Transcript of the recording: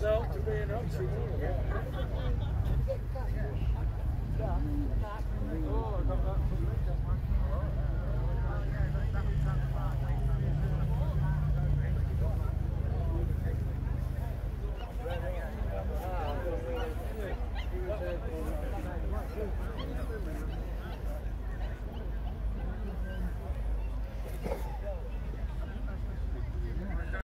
So, to be an option.